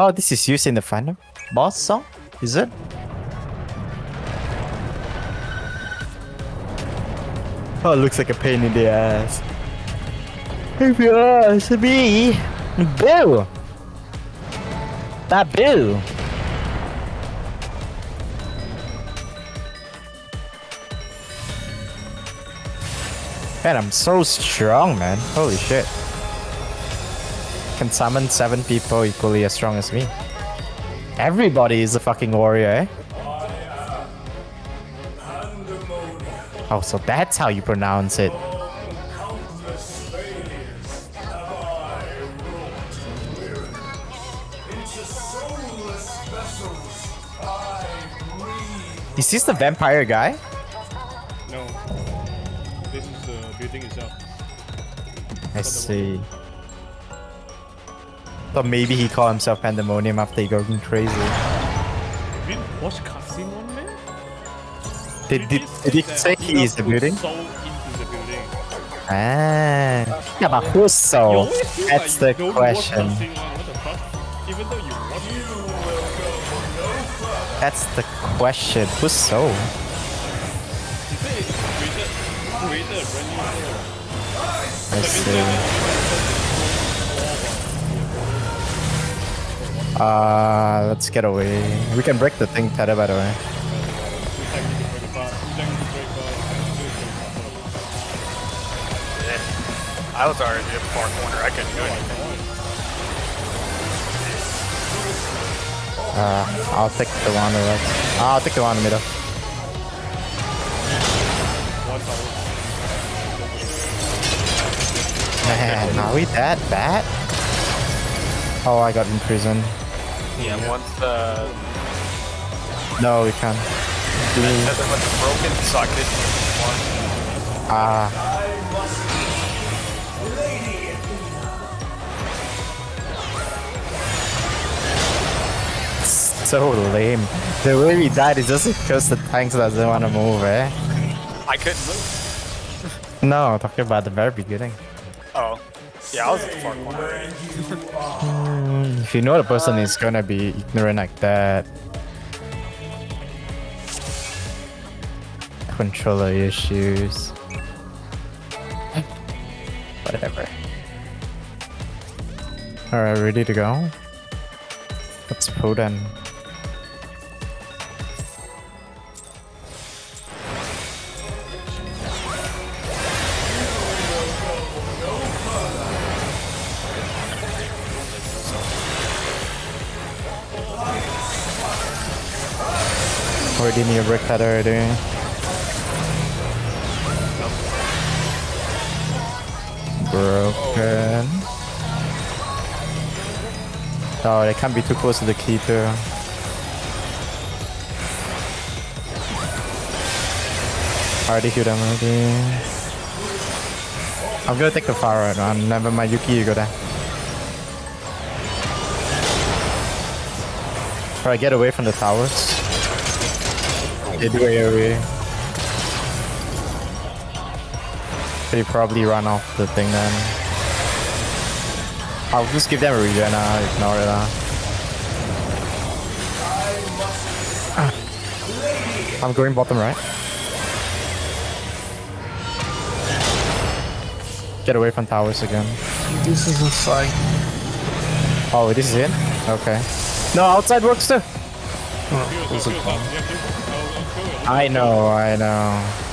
Oh, this is used in the final boss song? Is it? Oh, it looks like a pain in the ass. If you ask me, boo! That Bill. Man, I'm so strong, man. Holy shit. Can summon seven people equally as strong as me. Everybody is a fucking warrior, eh? Oh, so that's how you pronounce it. Is this the vampire guy? No. This is the building itself. I see. But maybe he called himself Pandemonium after he going crazy. Did you watch cutscene one man? Did, did, did he say he is the building? So into the building. Ah. Yeah, but who's You so? That's like the you don't watch question. cutscene one, What the fuck? Even though you watch That's the question. Who's so? You say Uh, let's get away. We can break the thing, Tada, by the way. Two tank need to break apart. Two tank need to break apart. Two is break apart. I was already in the far corner. I couldn't do anything. Uh, I'll take the one on the left. I'll take the one in the middle. Man, are we that bad? Oh, I got imprisoned. Yeah, once the No, we can't. because it was broken, so I couldn't one. Ah. So lame. The way we died is just because the tanks doesn't want to move, eh? I couldn't move. No, talking about the very beginning. Oh, yeah, I was in the far corner. If you know the person is gonna be ignorant like that. Controller issues. Whatever. Alright, ready to go? Let's pull then. Already me a brick that already. Broken. Oh, they can't be too close to the key too. Already healed them already. I'm gonna take the far right one. Never mind, Yuki, you go there. To get away from the towers. They do AoE. They probably run off the thing then. I'll just give them a regen now, ignore it now. I'm going bottom right. Get away from towers again. This is a fight. Oh, this is it? Okay. No, outside works too. Oh, I know, I know.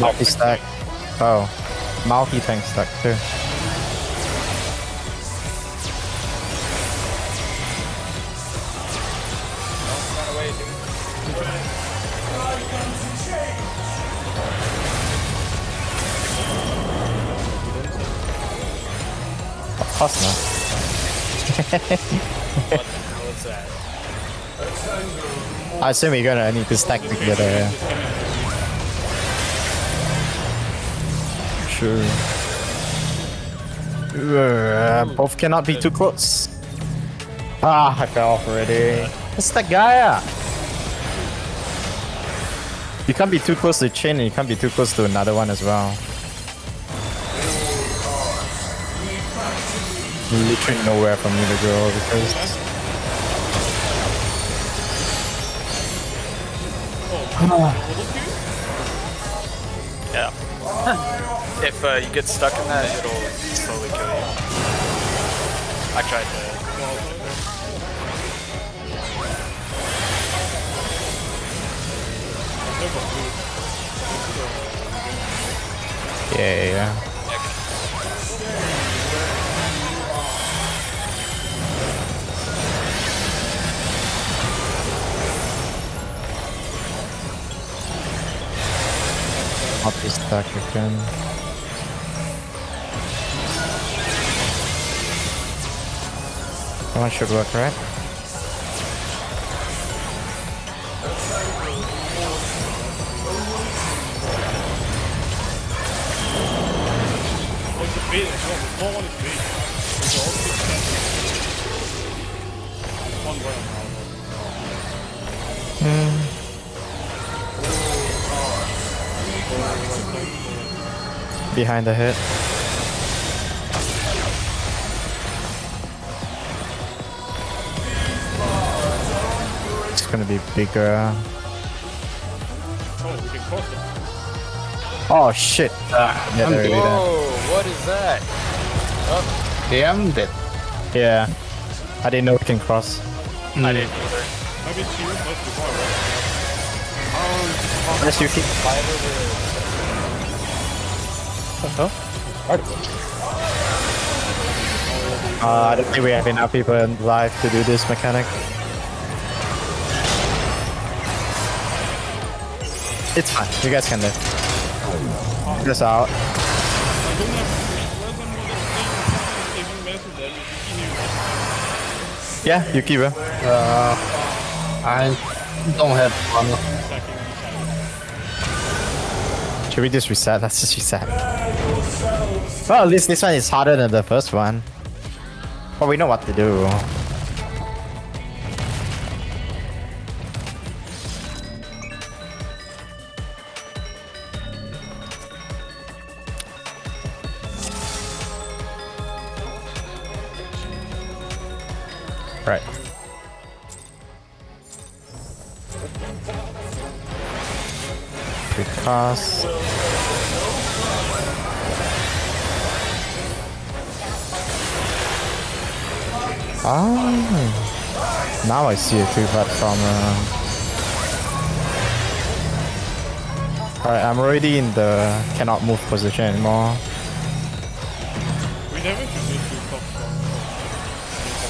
Multi stack. Oh, multi tank stack too. Course. What the hell is that? I assume you're gonna need to stack together. yeah. Sure. Uh, both cannot be too close. Ah, I fell off already. What's that guy at? You can't be too close to the chain and you can't be too close to another one as well. Literally nowhere for me to go because Yeah. if uh, you get stuck in that, it'll slowly kill you. I tried to. yeah, yeah, yeah. I'll stuck again. That should work, right? Behind the hit. It's gonna be bigger. Oh, we can cross them. Oh shit! Ah, Yeah, I'm they're dead. really there. What is that? Yeah, I'm dead. Yeah. I didn't know it can cross. I didn't either. Maybe it's you, that's before, right? Unless you keep. Uh, I don't think we have enough people in live to do this mechanic. It's fine. You guys can live. This out. I don't have less than more than saving massive damage. You can Yeah, you keep it. Uh, I don't have one. attacking each other. Should we just reset? Let's just reset. Well, at least this one is harder than the first one. But we know what to do. Right. Because Ah, now I see a two platformer. Alright, I'm already in the cannot move position anymore. We never should just do top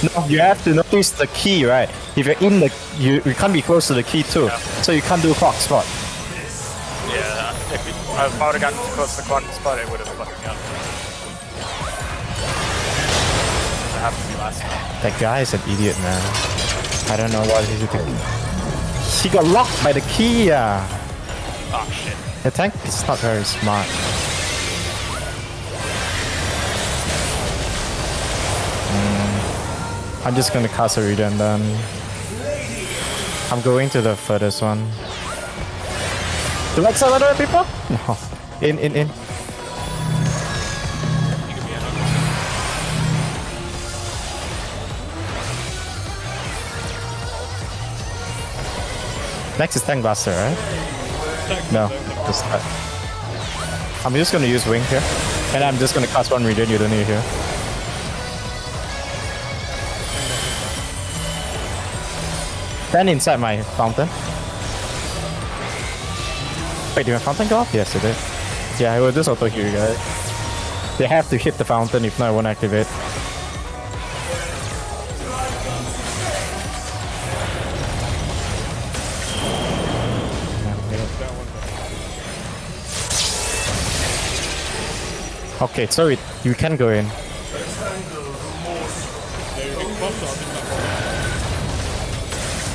strong. No, you have to notice the key, right? If you're in the, you, you can't be close to the key too, so you can't do clock spot. Yeah. If, we, if I would have gotten close to the clock spot, it would have fucked me up. Last time. That guy is an idiot, man. I don't know what he's doing. He got locked by the key. Oh shit. The tank is not very smart. Hmm. I'm just gonna cast a reader and then I'm going to the furthest one. Do I other people? No. In, in, in. Next is Tank Buster, right? No. I'm just gonna use Wing here. And I'm just gonna cast one regen, you don't need here. Then inside my fountain. Wait, did my fountain go off? Yes, it did. Yeah, I will just auto heal you guys. They have to hit the fountain, if not, it won't activate. Okay, so it, you can go in. Yeah, you can cross so I think that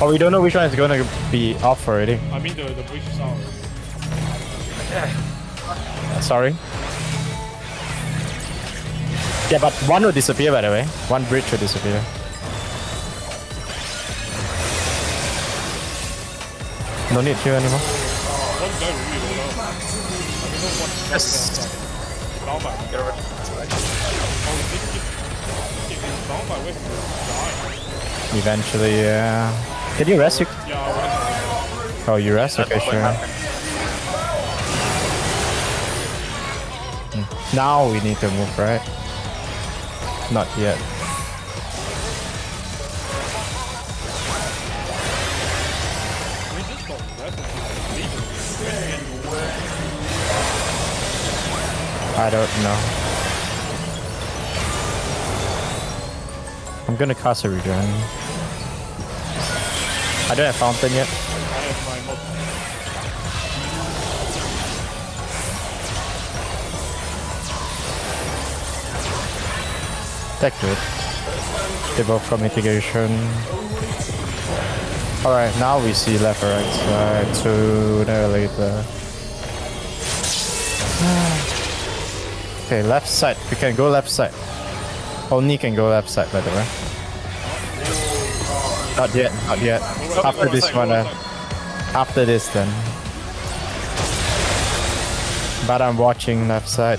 But we don't know which one is gonna be off already. I mean the, the bridge is out. Uh, sorry. Yeah, but one will disappear by the way. One bridge will disappear. No need here anymore. one guy really rolled out. I don't know what the Yes. Down by. Get over. Oh, he down by where he died. Eventually, yeah. Can you rest? Yeah, I. Oh, you rest? Okay, sure. happened. Now we need to move, right? Not yet. I don't know. I'm gonna cast a regen. I don't have fountain yet. I have my mod. Good. They both got mitigation. Alright, now we see left or right side sooner or later. Okay, left side. We can go left side. Only can go left side, by the way. Not yet, not yet. After Go this one, uh, after this then. But I'm watching left side.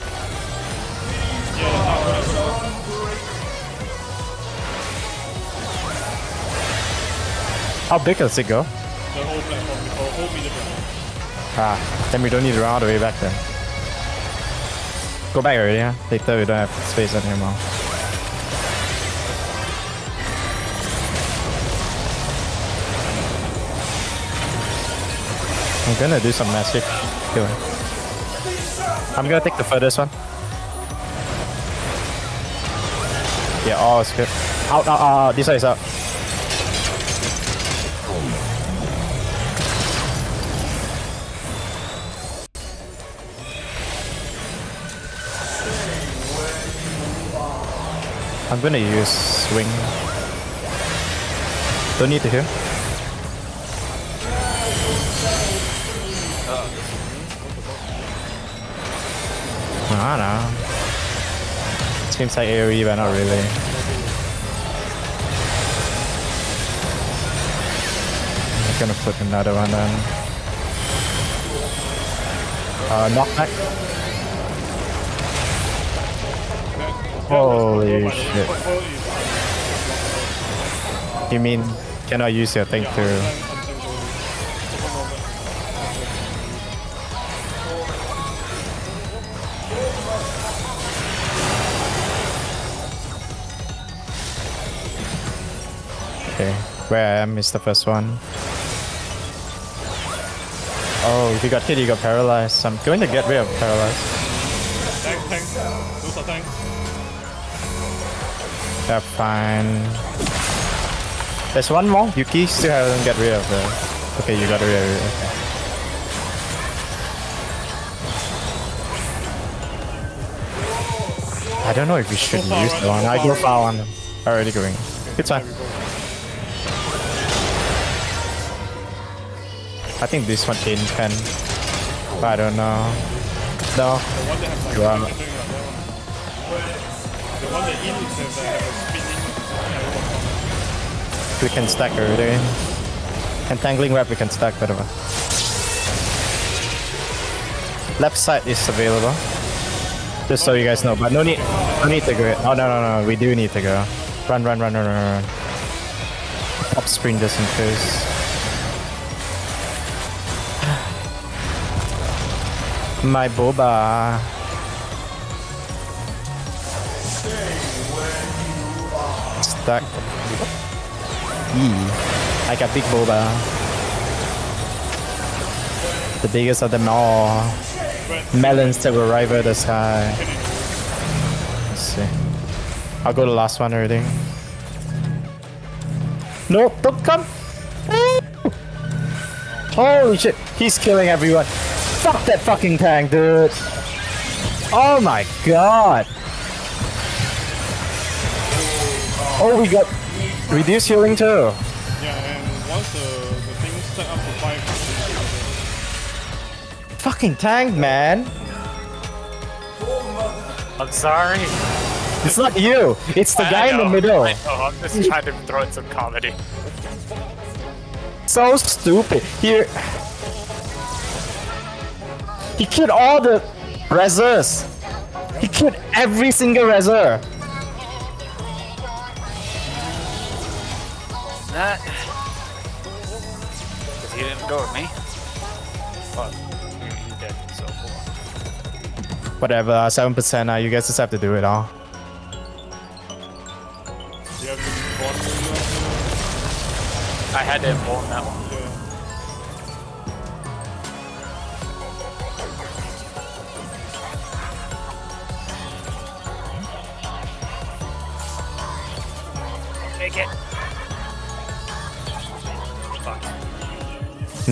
How big does it go? The whole platform, the whole. Ah, then we don't need to run all the way back then. Go back already, yeah? thought we don't have space anymore. I'm gonna do some massive killing. I'm gonna take the furthest one. Yeah, oh, it's good. Out, out, out, out. This side is out. I'm gonna use swing. Don't need to heal. I don't know. Seems like AoE, but not really. I'm gonna put another one on. Uh, knockback. Holy shit. You mean cannot use your thing to... Okay, where I am is the first one. Oh, if you got hit, you got paralyzed. I'm going to get rid of paralyzed. Tank, tank. Those are tanks. Yeah, fine. There's one more. Yuki still hasn't get rid of the. Okay, you got rid of it. Okay. I don't know if we should far, use the one. Go I go far one. Already going. It's fine. I think this one in can. But I don't know. No. Can stack already. Entangling can stack whatever. Left side is available. Just so you guys know, but no need no need to go. Oh no no no, we do need to go. Run run run run run run. Sprint just in case. My boba. Stuck. Yee. I got big boba. The biggest of them all. Melons that will rival the sky. Let's see. I'll go to the last one already. No, don't come! Holy shit, he's killing everyone. Fuck that fucking tank, dude. Oh my god. Oh, we got reduced healing too. Yeah, and once the, the thing set up to 5, Fucking tank, man. I'm sorry. It's not you. It's the I guy in the middle. I know, I'm just trying to throw in some comedy. So stupid. Here. He killed all the reserves. He killed every single reserve. That. Because he didn't go with me. Fuck. He- He's dead, so cool. Whatever, uh, 7%, uh, you guys just have to do it all. You have to bond with I had to inform that one.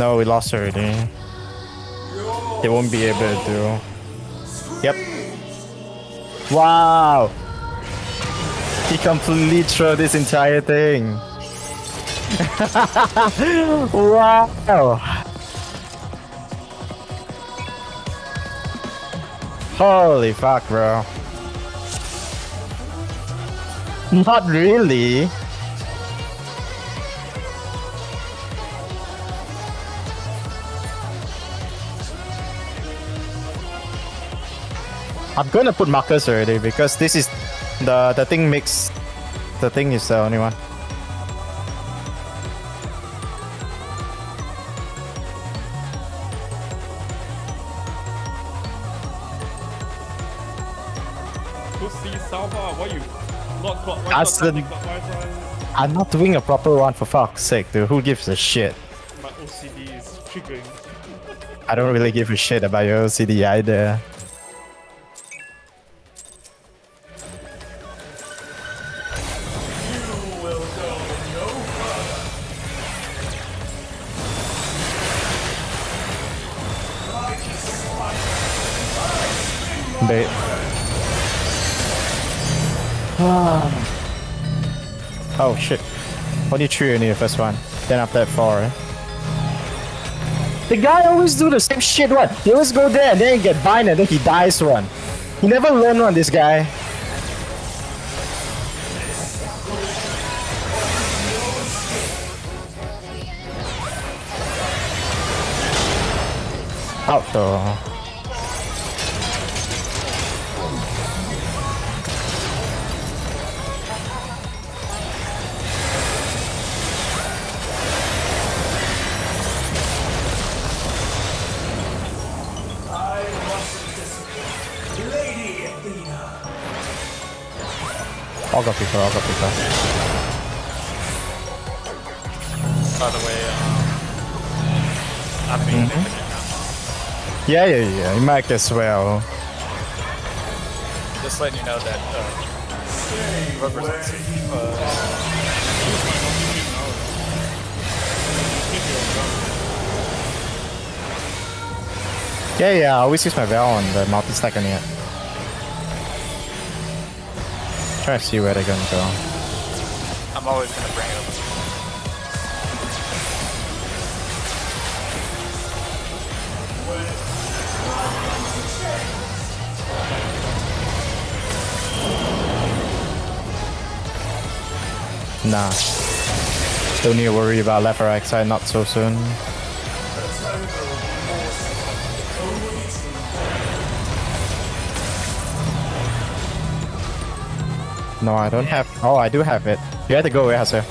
No, we lost already. They won't be able to do. Yep. Wow! He completely threw this entire thing. wow! Holy fuck, bro. Not really. I'm gonna put markers already because this is the the thing makes the thing is the only one. Who sees Salva? Why you not clockwise? That's not the- clockwise, right? I'm not doing a proper one for fuck's sake, dude. Who gives a shit? My OCD is triggering. I don't really give a shit about your OCD either. Bait. oh shit. Only three in the first one. Then after that four, eh? The guy always do the same shit one. He always go there and then he get bind and then he dies one. He never learn one, this guy. Out though. I'll go people, I'll go people. By the way, um, I'm mm now. Yeah, yeah, yeah, you might as well. Just letting you know that uh, represents uh, Yeah, yeah, I always use my Val on the multi-stack on it. Try to see where they're gonna go. I'm always gonna bring it up. Nah. Don't need to worry about left or right side, not so soon. No, I don't have. Oh, I do have it. You have to go warehouse here.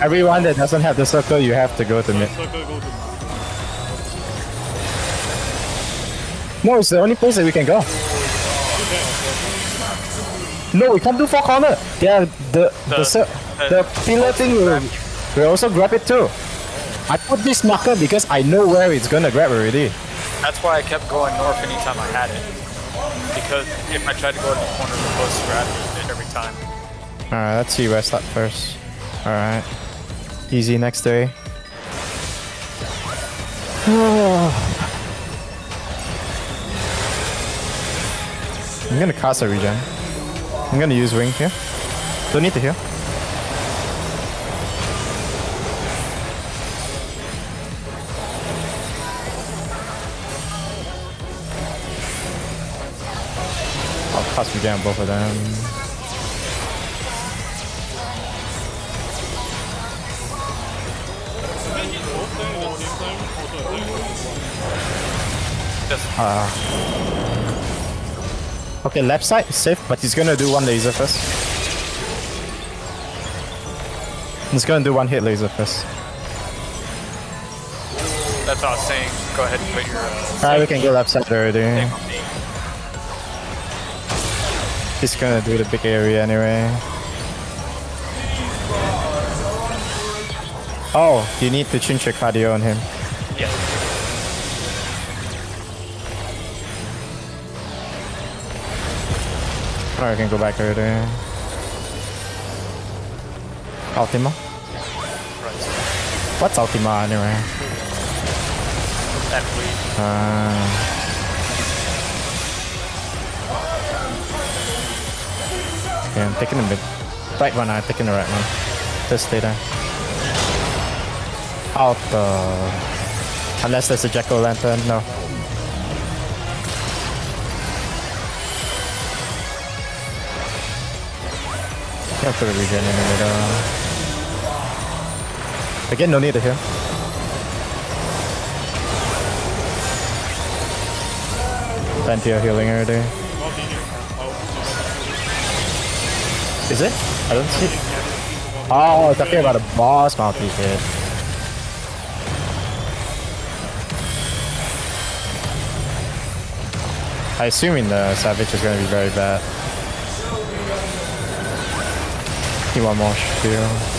Everyone that doesn't have the circle, you have to go to mid. Circle go to No, it's the only place that we can go. No, we can't do four corner. Yeah, the the the- the pillar thing will, will also grab it too. I put this marker because I know where it's gonna grab already. That's why I kept going north anytime I had it. Because if I tried to go in the corner, the post it every time. Alright, let's see I start first. Alright. Easy next day. I'm gonna cast a regen. I'm gonna use wing here. Don't need to heal. I'll cast on both of them. Just Uh, okay, left side is safe, but he's gonna do one laser first. He's gonna do one hit laser first. that's all I was saying. Go ahead and put your uh, Alright, we can go left side already. Save on me. He's gonna do the big area anyway. Oh, you need to change your cardio on him. Yeah. Alright, we can go back already. Ultima? Right. What's Ultima anyway? That. Uh, okay, I'm taking the mid. Right one, I'm taking the right one. Just stay there. Out the. Unless there's a jack o' lantern, no. You have to regen in the middle. Again, no need to heal. Plenty of healing already. Is it? I don't see. Oh, it's talking about a boss multi hit. I assuming the savage is gonna be very bad. He want more shield.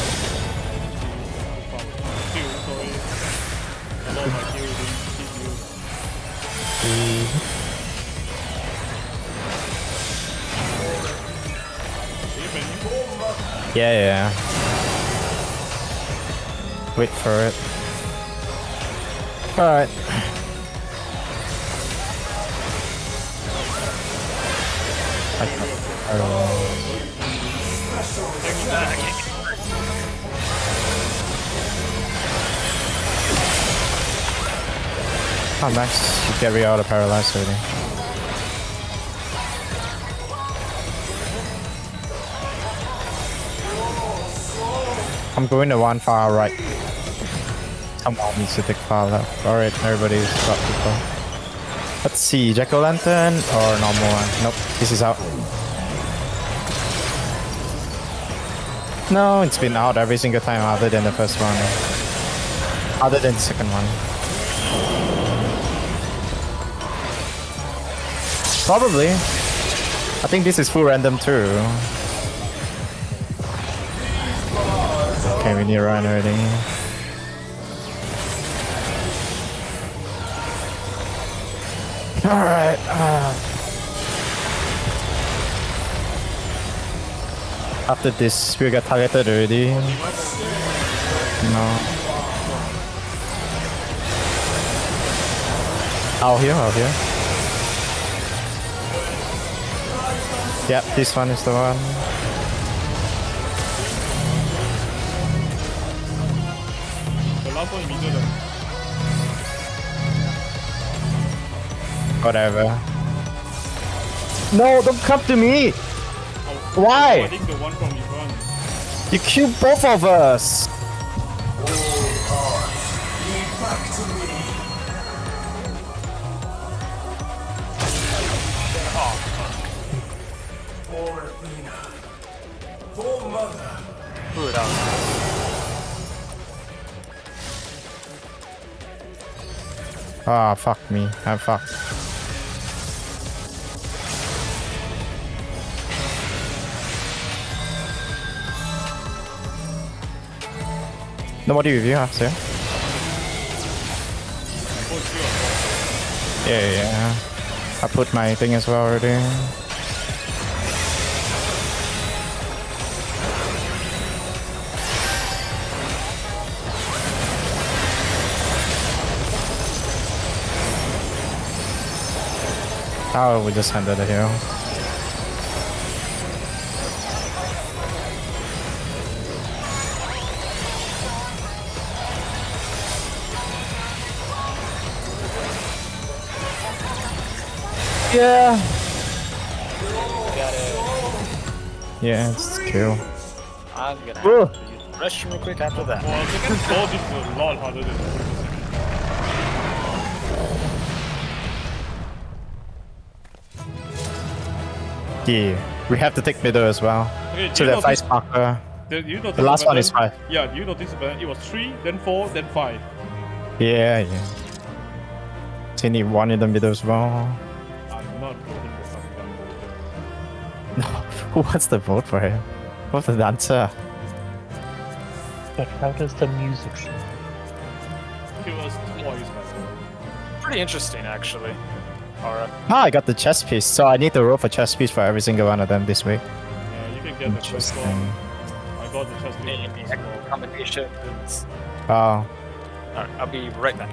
Yeah, yeah. Wait for it. Alright. I, don't know. Oh, nice. You get the paralyzed already. I'm going to one far right. Someone needs to take far left. Alright, everybody's got people. Let's see, Jack o' Lantern or normal one? Nope, this is out. No, it's been out every single time other than the first one. Other than the second one. Probably. I think this is full random too. To run already. Alright. Uh. After this, we got targeted already. No. Out here, out here. Yep, this one is the one. The last one in middle. Whatever. No, don't come to me! Oh, Why? I think the one from. You killed both of us! Ah, fuck me. I'm fucked. Nobody with you, huh, sir? Oh. Yeah, yeah. I put my thing as well already. Oh, we just handed the hill. Yeah. Got it. Yeah, it's kill. I'm gonna Ugh. have to use the real quick after that. Well, second boss is a lot harder than the first. key. We have to take middle as well. Okay, do So you that notice, five marker. the, you notice The last one is five. Yeah, you notice? It was three, then four, then five. Yeah, yeah. So you need one in the middle as well. I'm not voting for some. No, who wants to vote for him? What's the answer? But how does the music sound? Kill us twice, man. Pretty interesting, actually. Alright. Ah, I got the chess piece, so I need to roll for chess piece for every single one of them this week. Yeah, you can get the first Interesting. one. I got the chest piece. Any the first one. combinations. Oh, Alright, I'll be right back.